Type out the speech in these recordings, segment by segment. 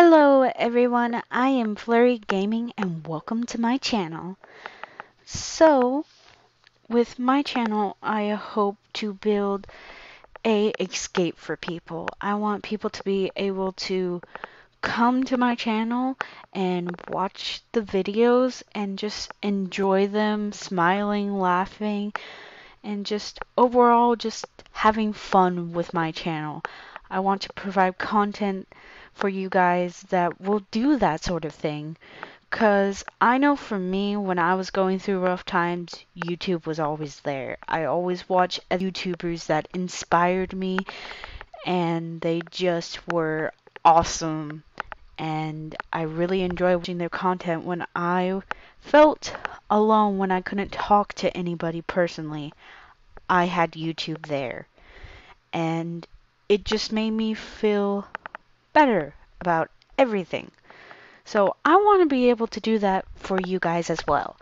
Hello everyone, I am Flurry Gaming and welcome to my channel. So, with my channel, I hope to build a escape for people. I want people to be able to come to my channel and watch the videos and just enjoy them, smiling, laughing, and just overall just having fun with my channel. I want to provide content for you guys that will do that sort of thing. Because I know for me, when I was going through rough times, YouTube was always there. I always watched YouTubers that inspired me, and they just were awesome. And I really enjoyed watching their content when I felt alone, when I couldn't talk to anybody personally. I had YouTube there. And it just made me feel better about everything. So I want to be able to do that for you guys as well.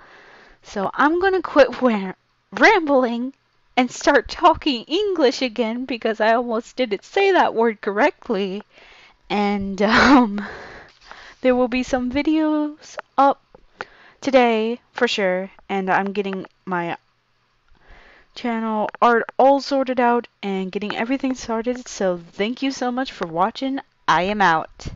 So I'm going to quit rambling and start talking English again because I almost didn't say that word correctly. And um, there will be some videos up today for sure. And I'm getting my channel art all sorted out and getting everything started. So thank you so much for watching. I am out.